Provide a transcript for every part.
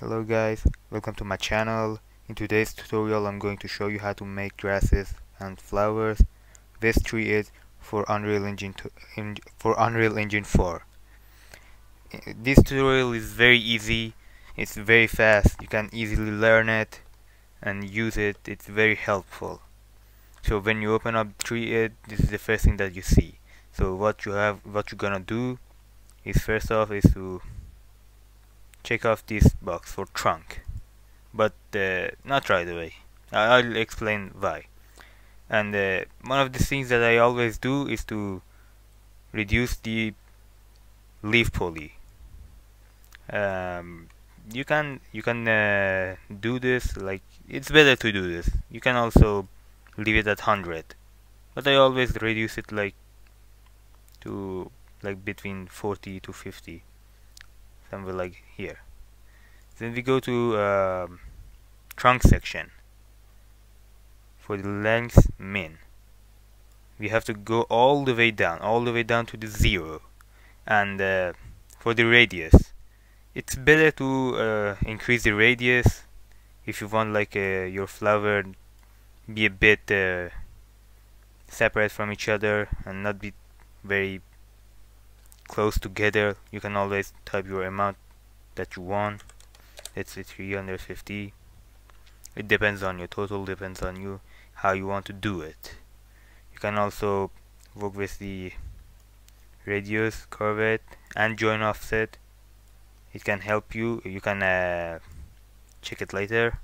Hello guys, welcome to my channel. In today's tutorial I'm going to show you how to make dresses and flowers with Treeit for Unreal Engine in, for Unreal Engine 4. This tutorial is very easy, it's very fast, you can easily learn it and use it, it's very helpful. So when you open up Treeit, this is the first thing that you see. So what you have what you're gonna do is first off is to check off this box for trunk. But uh, not right away. I'll explain why. And uh, one of the things that I always do is to reduce the leaf poly. Um, you can you can uh, do this like it's better to do this. You can also leave it at 100 but I always reduce it like to like between 40 to 50 somewhere like here. Then we go to um, trunk section. For the length min. We have to go all the way down all the way down to the zero. And uh, for the radius. It's better to uh, increase the radius. If you want like uh, your flower be a bit uh, separate from each other and not be very close together you can always type your amount that you want. Let's say 350 it depends on your total depends on you how you want to do it. You can also work with the radius curve and join offset. It can help you. You can uh, check it later.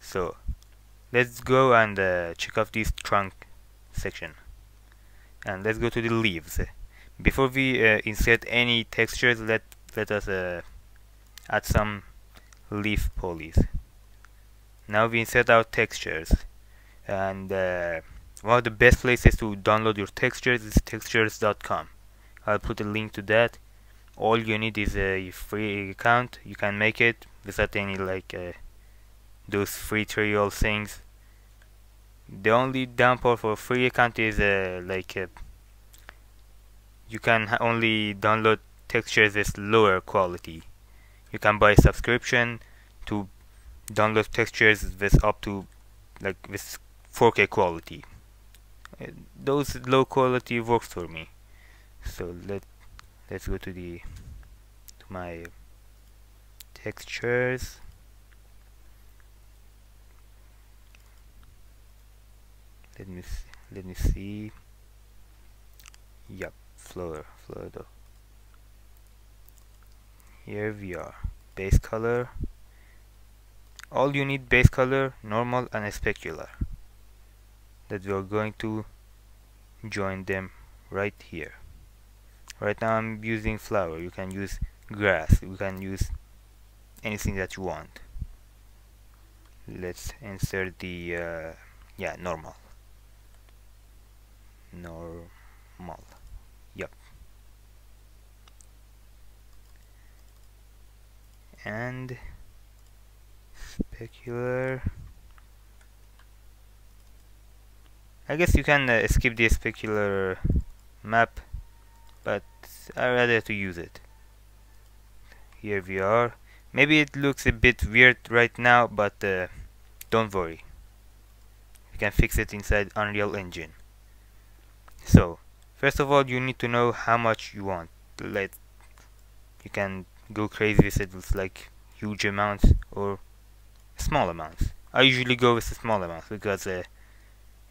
So let's go and uh, check off this trunk section. And let's go to the leaves before we uh, insert any textures let let us uh, add some leaf polys now we insert our textures. And uh, one of the best places to download your textures is textures.com I'll put a link to that. All you need is a free account. You can make it without any like uh, those free trial things. The only downpour for free account is uh, like uh, you can only download textures with lower quality. You can buy subscription to download textures with up to like with 4K quality. Uh, those low quality works for me. So let let's go to the to my textures. Let me see, let me see. Yep, flower, flower here we are. Base color. All you need base color normal and specular. That we are going to join them right here. Right now I'm using flower you can use grass. You can use anything that you want. Let's insert the uh, yeah normal. Normal yep and specular. I guess you can uh, skip the specular map but I rather to use it. Here we are. Maybe it looks a bit weird right now but uh, don't worry. You can fix it inside Unreal Engine. So first of all you need to know how much you want. Let you can go crazy with it with like huge amounts or small amounts. I usually go with the small amounts because uh,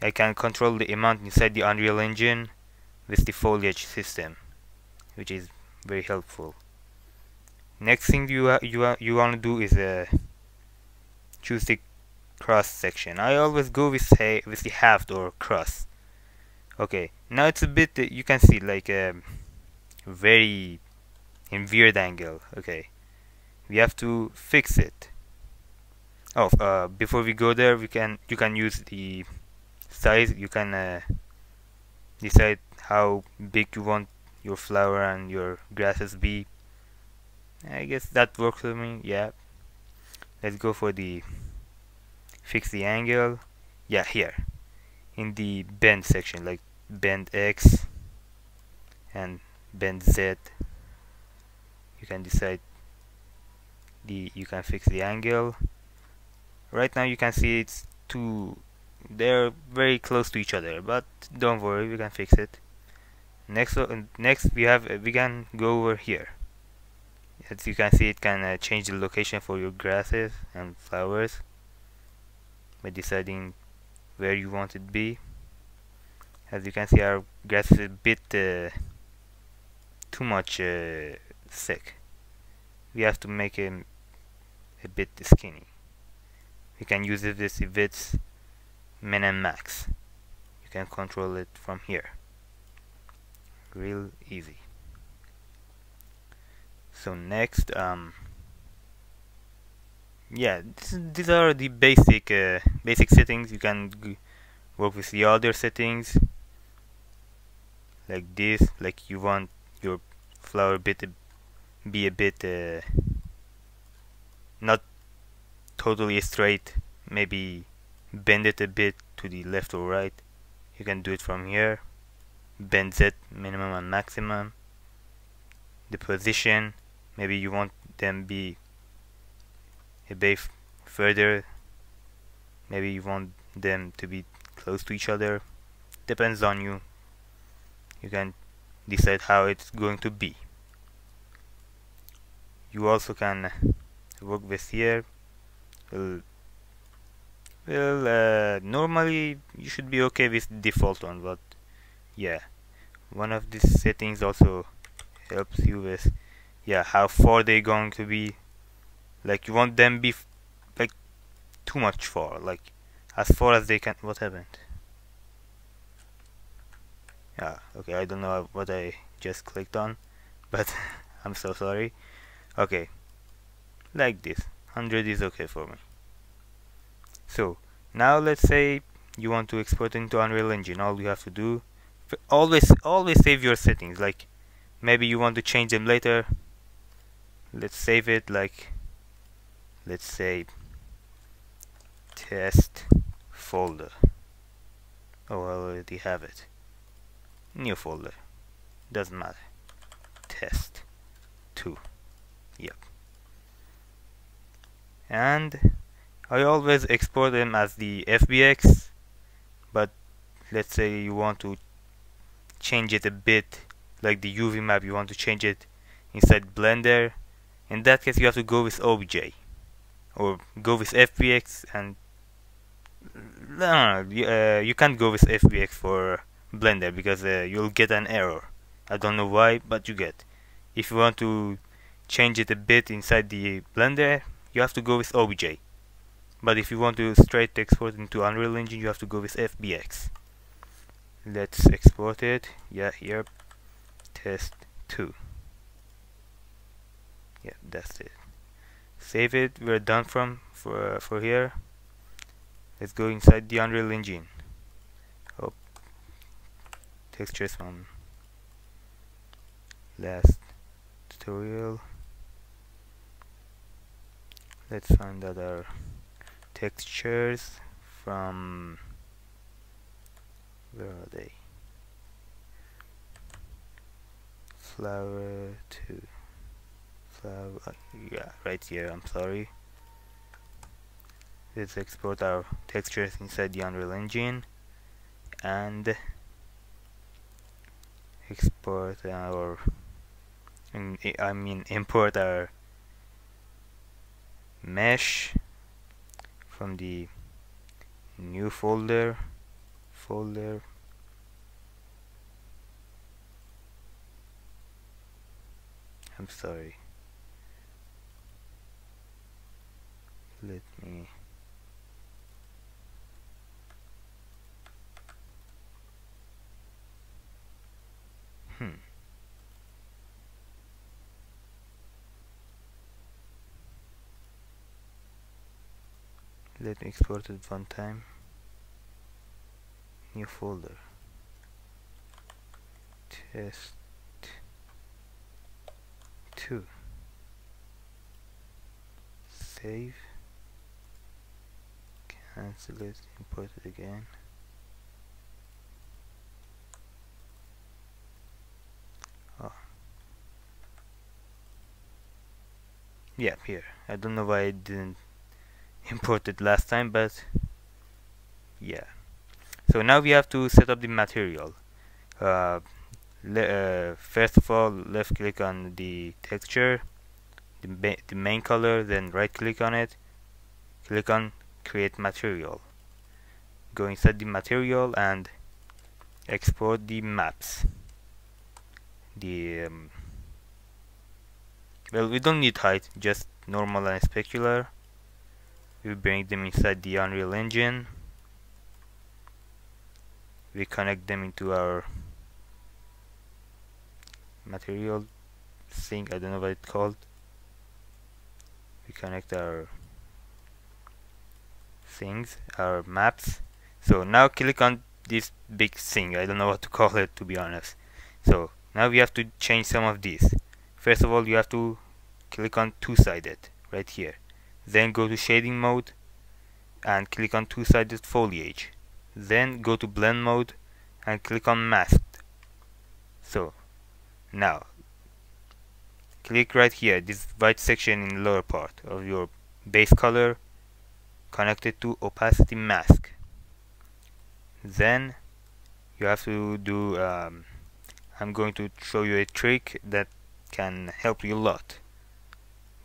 I can control the amount inside the Unreal Engine with the foliage system, which is very helpful. Next thing you uh, you uh, you want to do is uh, choose the cross section. I always go with say with the halved or cross. Okay, now it's a bit uh, you can see like um, very in weird angle. Okay. We have to fix it. Oh uh, before we go there we can you can use the size you can uh, decide how big you want your flower and your grasses be. I guess that works for me yeah. Let's go for the fix the angle. Yeah here. In the bend section like bend X and bend Z you can decide the you can fix the angle. Right now you can see it's two they're very close to each other but don't worry we can fix it. Next uh, next we have we can go over here. As you can see it can uh, change the location for your grasses and flowers by deciding where you want it to be. As you can see our grass is a bit uh, too much uh, thick we have to make him a bit skinny. We can use this width min and max. You can control it from here. Real easy. So next um yeah this, these are the basic uh, basic settings. You can work with the other settings. Like this like you want your flower bit be a bit uh, not totally straight maybe bend it a bit to the left or right. You can do it from here. Bend it minimum and maximum. The position maybe you want them be a bit further. Maybe you want them to be close to each other. Depends on you. You can decide how it's going to be you also can work with here well, well uh, normally you should be okay with default one but yeah. One of these settings also helps you with yeah how far they're going to be. Like you want them be like too much far like as far as they can what happened? Yeah okay I don't know what I just clicked on but I'm so sorry okay. Like this. 100 is okay for me. So now let's say you want to export into Unreal Engine. All you have to do always always save your settings. Like maybe you want to change them later. Let's save it like let's say test folder. Oh I already have it. New folder. Doesn't matter. Test 2 yep and I always export them as the FBX but let's say you want to change it a bit like the UV map you want to change it inside blender in that case you have to go with OBJ or go with FBX and no, no, uh, you can't go with FBX for Blender because uh, you'll get an error. I don't know why, but you get. If you want to change it a bit inside the Blender, you have to go with OBJ. But if you want to straight export into Unreal Engine, you have to go with FBX. Let's export it. Yeah, here, test 2. Yeah, that's it. Save it. We're done from for uh, for here. Let's go inside the Unreal Engine. Oh, textures from last tutorial. Let's find other textures from where are they? Flower 2 flower uh, yeah right here I'm sorry let's export our textures inside the Unreal Engine and export our I mean import our mesh from the new folder folder. I'm sorry. Let me let me export it one time. New folder. Test 2 save. Cancel it import it again. Oh. Yeah here. I don't know why I didn't import it last time but yeah. So now we have to set up the material. Uh, uh, first of all left click on the texture the, the main color then right click on it. Click on create material. Go inside the material and export the maps. The um, well we don't need height just normal and specular we bring them inside the Unreal Engine. We connect them into our material thing I don't know what it's called. We connect our things our maps. So now click on this big thing I don't know what to call it to be honest. So now we have to change some of these. First of all you have to click on two-sided right here then go to shading mode and click on two-sided foliage. Then go to blend mode and click on masked. So now click right here this white section in the lower part of your base color connected to opacity mask. Then you have to do um, I'm going to show you a trick that can help you a lot.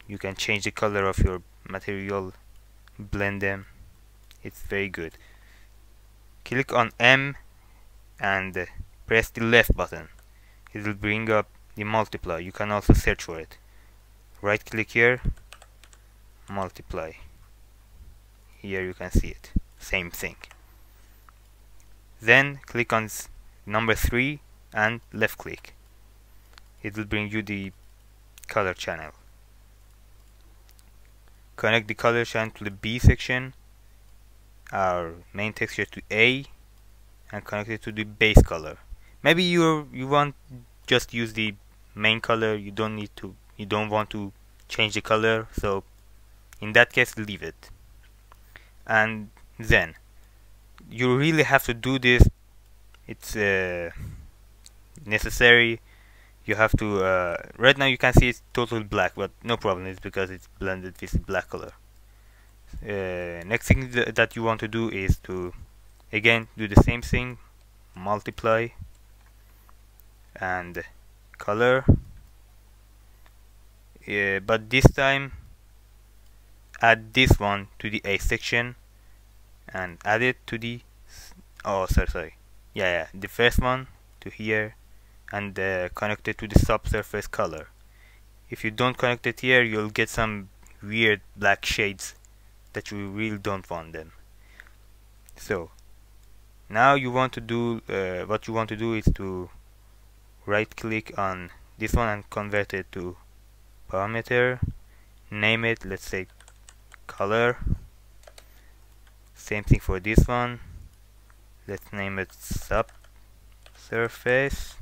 You can change the color of your material blend them. It's very good. Click on M and press the left button. It will bring up the multiply you can also search for it. Right click here. Multiply. Here you can see it. Same thing. Then click on number 3 and left click. It will bring you the color channel connect the color channel to the B section our main texture to A and connect it to the base color. Maybe you you want just use the main color you don't need to you don't want to change the color so in that case leave it. And then you really have to do this it's uh, necessary you have to uh, right now you can see it's totally black but no problem it's because it's blended with black color. Uh, next thing th that you want to do is to again do the same thing multiply and color. Uh, but this time add this one to the A section and add it to the oh sorry sorry. Yeah yeah the first one to here and uh, connect it to the subsurface color. If you don't connect it here you'll get some weird black shades that you really don't want them. So now you want to do uh, what you want to do is to right click on this one and convert it to parameter. Name it let's say color. Same thing for this one. Let's name it subsurface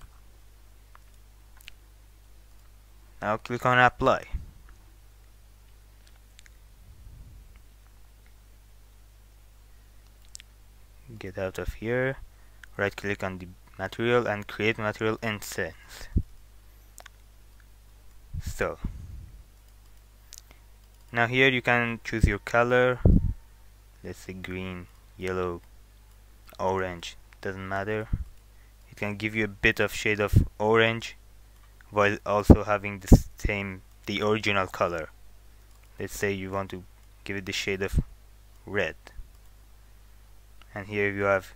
now click on apply. Get out of here. Right click on the material and create material instance so now here you can choose your color. Let's say green yellow orange doesn't matter. It can give you a bit of shade of orange while also having the same the original color. Let's say you want to give it the shade of red. And here you have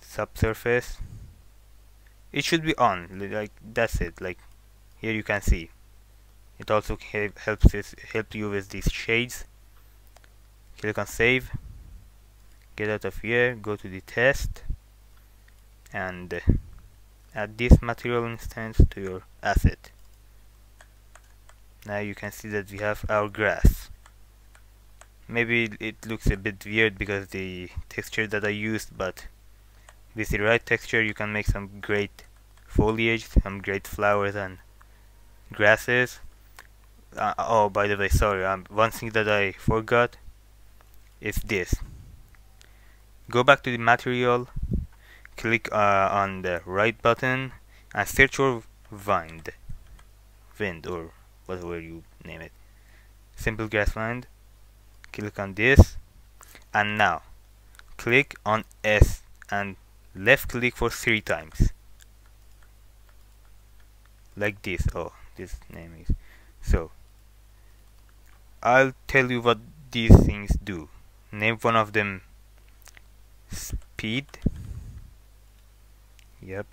subsurface. It should be on like that's it like here you can see. It also helps this, help you with these shades. Click on save. Get out of here. Go to the test. And uh, add this material instance to your asset. Now you can see that we have our grass maybe it looks a bit weird because the texture that I used but with the right texture you can make some great foliage some great flowers and grasses. Uh, oh by the way sorry um, one thing that I forgot is this. Go back to the material click uh, on the right button and search for wind wind or whatever you name it. SimpleGrassWind click on this. And now click on S and left click for three times. Like this. Oh this name is. So I'll tell you what these things do. Name one of them. Speed yep.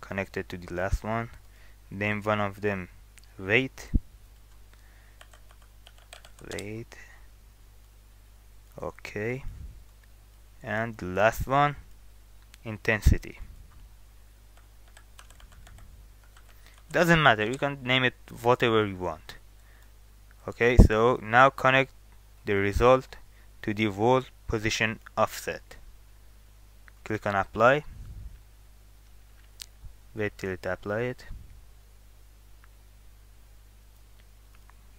Connected to the last one. Name one of them. Weight weight okay. And the last one. Intensity. Doesn't matter. You can name it whatever you want. Okay so now connect the result to the world position offset. Click on apply wait till it apply it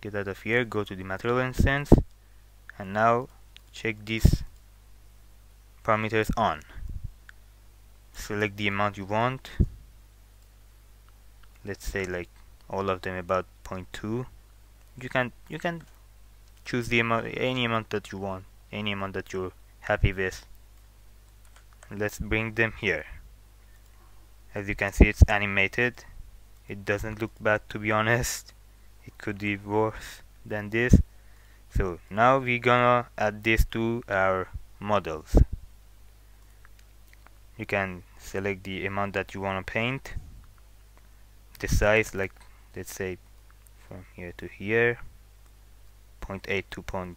get out of here go to the material instance and now check these parameters on. Select the amount you want. Let's say like all of them about 0.2 you can you can choose the amount any amount that you want any amount that you're happy with. Let's bring them here as you can see it's animated. It doesn't look bad to be honest. It could be worse than this. So now we're gonna add this to our models. You can select the amount that you want to paint. The size like let's say from here to here 0.8 to,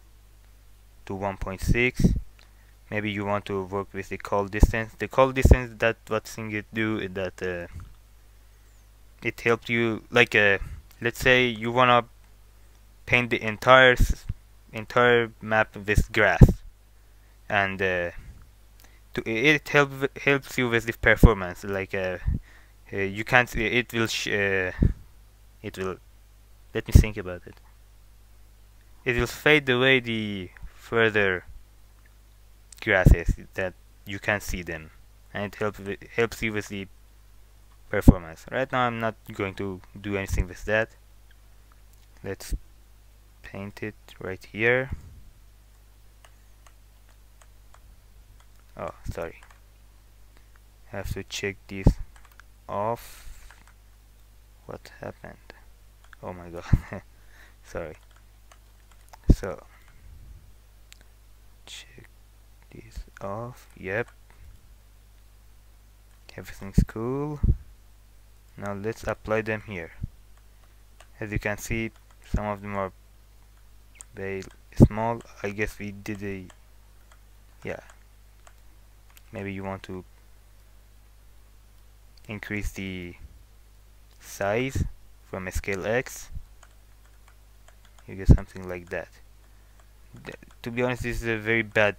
to 1.6 maybe you want to work with the cull distance. The cull distance that what thing it do is that uh, it helps you like uh, let's say you wanna paint the entire entire map with grass. And uh, to, it help, helps you with the performance. Like uh, uh, you can't it will uh, it will let me think about it. It will fade away the further grasses that you can see them. And it helps helps you with the performance. Right now I'm not going to do anything with that. Let's paint it right here. Oh sorry. Have to check this off. What happened? Oh my god. Sorry. So check this off. Yep. Everything's cool. Now let's apply them here. As you can see some of them are very small. I guess we did a yeah. Maybe you want to increase the size from a scale X. You get something like that. Th to be honest this is a very bad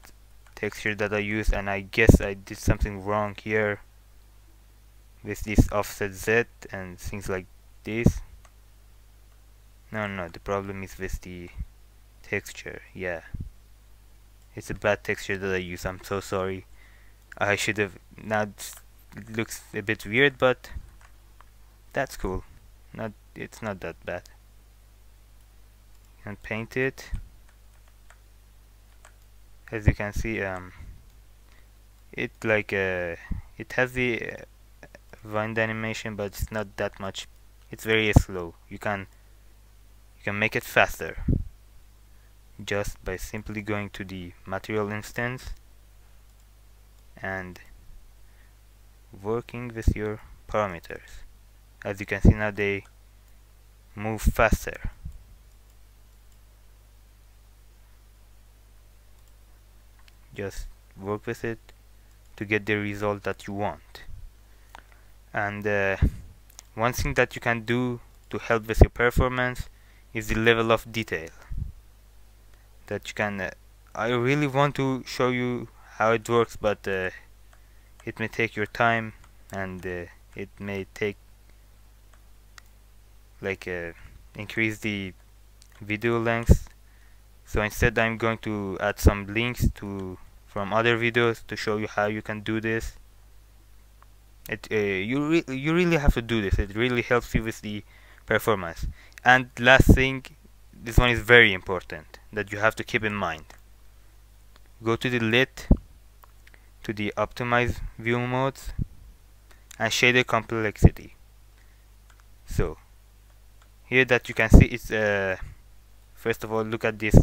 texture that I use and I guess I did something wrong here with this offset Z and things like this. No no the problem is with the texture yeah. It's a bad texture that I use I'm so sorry. I should have now it looks a bit weird but that's cool. Not it's not that bad. And paint it as you can see um it like uh, it has the uh, wind animation but it's not that much. It's very slow. You can you can make it faster just by simply going to the material instance and working with your parameters. As you can see now they move faster just work with it to get the result that you want. And uh, one thing that you can do to help with your performance is the level of detail. That you can uh, I really want to show you how it works but uh, it may take your time and uh, it may take like uh, increase the video length so instead I'm going to add some links to from other videos to show you how you can do this. It uh, you re you really have to do this. It really helps you with the performance. And last thing this one is very important that you have to keep in mind. Go to the lit to the optimize view modes and shader complexity. So here that you can see it's uh, first of all look at this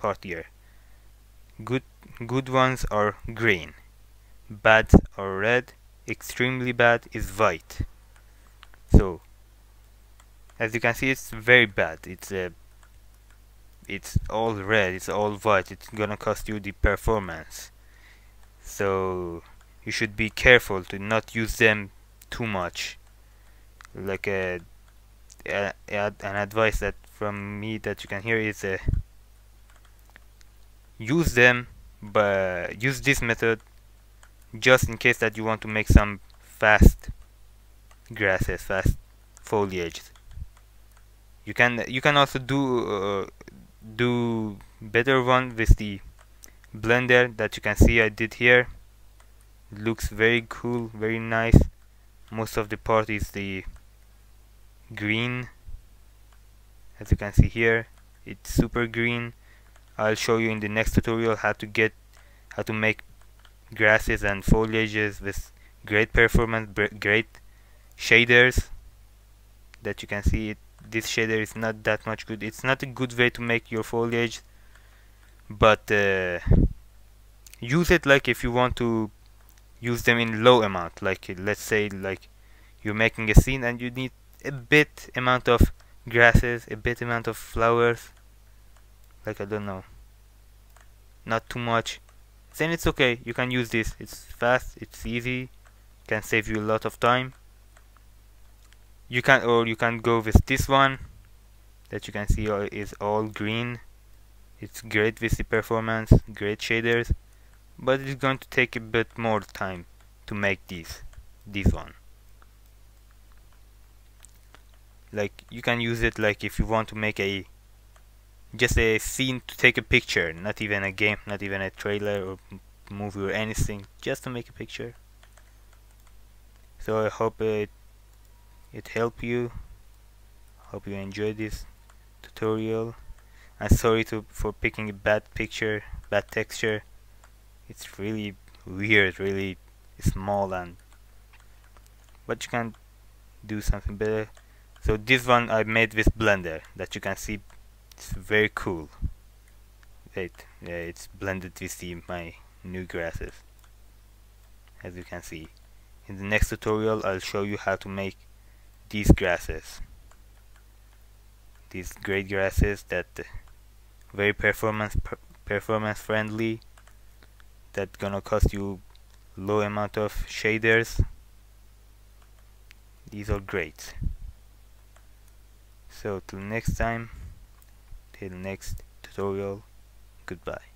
part here good good ones are green. Bad are red. Extremely bad is white. So as you can see it's very bad. It's uh, it's all red. It's all white. It's gonna cost you the performance. So you should be careful to not use them too much. Like a, a, a an advice that from me that you can hear is uh, use them but use this method just in case that you want to make some fast grasses fast foliage. You can you can also do uh, do better one with the blender that you can see I did here. Looks very cool very nice. Most of the part is the green as you can see here. It's super green I'll show you in the next tutorial how to get how to make grasses and foliages with great performance great shaders that you can see. It this shader is not that much good. It's not a good way to make your foliage but uh, use it like if you want to use them in low amount. Like let's say like you're making a scene and you need a bit amount of grasses a bit amount of flowers. Like I don't know not too much. Then it's okay you can use this. It's fast it's easy can save you a lot of time. You can or you can go with this one that you can see uh, is all green. It's great with the performance great shaders but it's going to take a bit more time to make this this one. Like you can use it like if you want to make a just a scene to take a picture not even a game not even a trailer or movie or anything just to make a picture. So I hope it it helped you. Hope you enjoyed this tutorial. I'm sorry to for picking a bad picture bad texture. It's really weird really small and but you can do something better. So this one I made with blender that you can see it's very cool. Yeah, it's blended with the, my new grasses as you can see. In the next tutorial I'll show you how to make these grasses. These great grasses that uh, very performance per performance friendly that gonna cost you low amount of shaders. These are great. So till next time till next tutorial. Goodbye